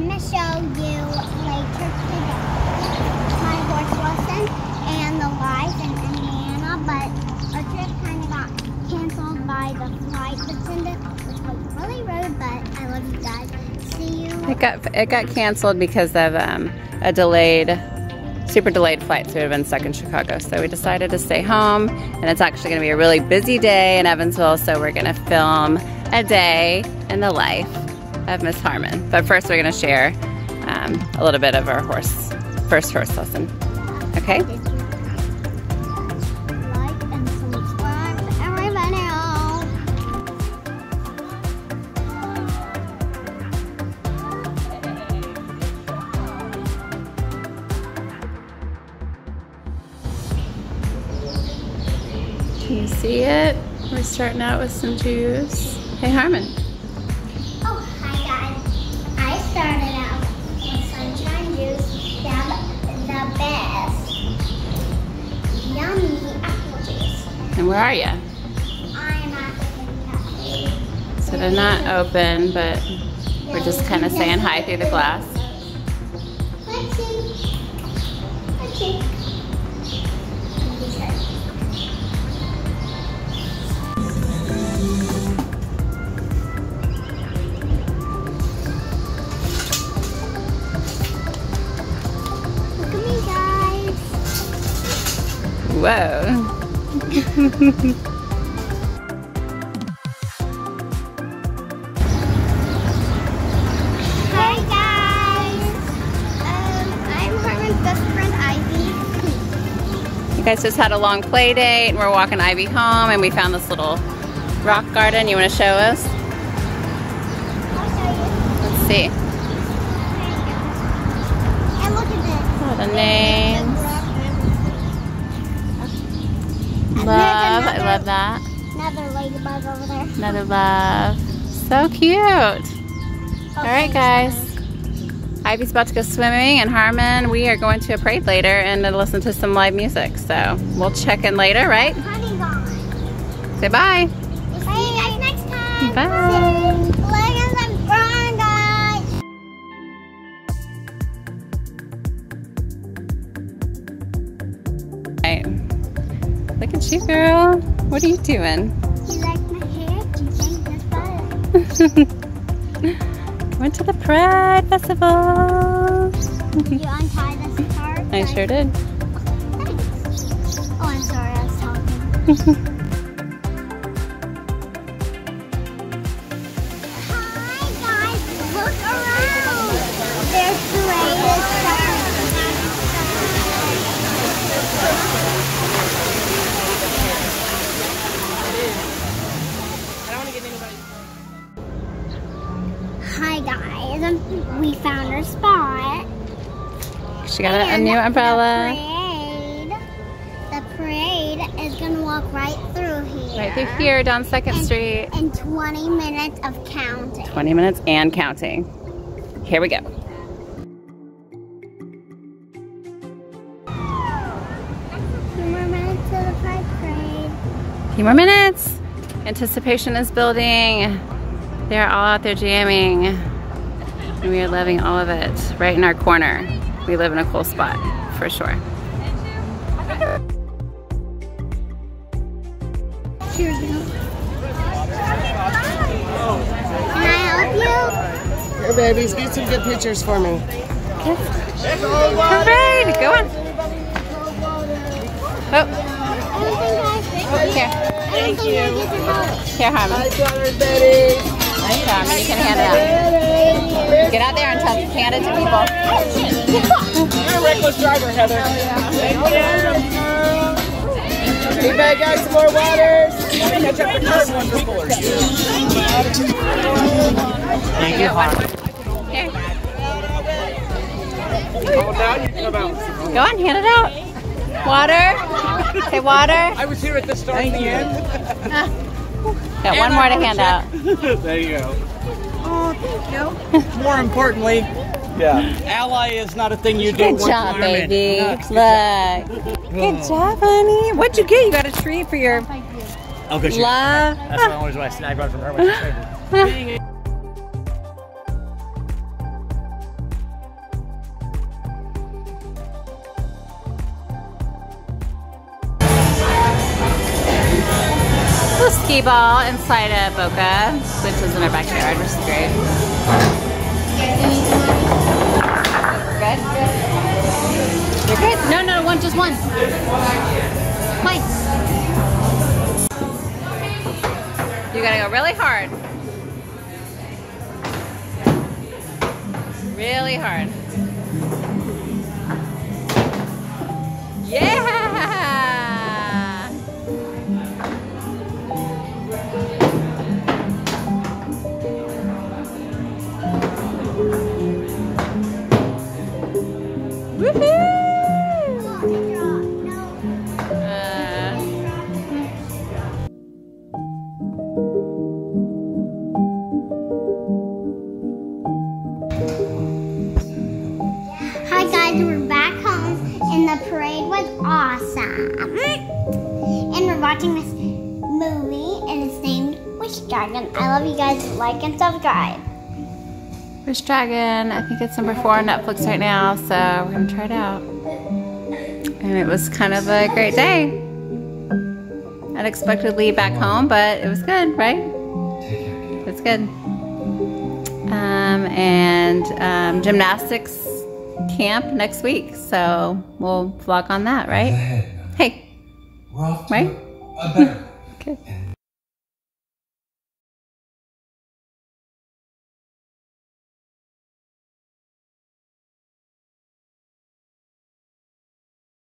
I'm gonna show you later today my horse lesson and the live in Indiana, but our trip kind of got canceled by the flight attendant, which was really rude, but I love you guys. See you. It got it got canceled because of um, a delayed, super delayed flight. So we would have been stuck in Chicago. So we decided to stay home, and it's actually going to be a really busy day in Evansville. So we're going to film a day in the life of Miss Harmon. But first, we're going to share um, a little bit of our horse first horse lesson. Okay. Like and subscribe to every video. Can you see it? We're starting out with some juice. Hey, Harmon. Where are you? I'm at. So they're not open, but we're just kind of saying hi through the glass. Let's see. Let's see. He said, Look at me, guys. Whoa. Hi guys! Um, I'm Harmon's best friend Ivy. You guys just had a long play date and we're walking Ivy home and we found this little rock garden. You want to show us? I'll show you. Let's see. And look at this. Oh, the names. Love. there's I love that. Another ladybug over there. Another love. So cute. Oh, All right, guys. Ivy's about to go swimming and Harmon, we are going to a parade later and to listen to some live music. So we'll check in later, right? Honey. Say bye. We'll see you guys next time. Bye. Look at some fun, guys. Right. Look at you, girl. What are you doing? You like my hair? Do you think that's fun? Went to the Pride Festival. You untie this part? I sure did. Thanks. Oh, I'm sorry. I was talking. Hi guys, we found our spot. She got a, a new umbrella. The parade, the parade is gonna walk right through here. Right through here down 2nd In- Street. In 20 minutes of counting. 20 minutes and counting. Here we go. Two more minutes to the parade. A few more minutes. Anticipation is building. They're all out there jamming. And we are loving all of it right in our corner. We live in a cool spot for sure. Here you. Can I help you? Here, babies, get some good pictures for me. Parade, go on. Oh, here. to help. Here, Harmon. Hi, flowers, Betty. Thanks, Harmon. You can hand it out. Get out there and tell, hand it to people. You're a reckless driver, Heather. Thank you. Hey, bag guys, some more waters. Catch up the curve, wonderful. Thank you, Here. Go on, hand it out. Water. Say water. I was here at the start and the end. Got one more to hand out. there you go. Oh, thank you. More importantly, yeah, ally is not a thing you do. Good once job, you're in. baby. Yeah. Look. Good job, honey. What'd you get? You got a treat for your Oh, good. she- love. That's always why I snag one from her skee ball inside of Boca, which is in our backyard, which is great. Good? You're good? No, no, one, just one. One. You gotta go really hard. Really hard. Awesome. And we're watching this movie and it's named Wish Dragon. I love you guys. Like and subscribe. Wish Dragon, I think it's number four on Netflix right now, so we're gonna try it out. And it was kind of a great day. Unexpectedly back home, but it was good, right? It's good. Um, and um, gymnastics camp next week, so we'll vlog on that, right? Hey, We're off to Right? Good. and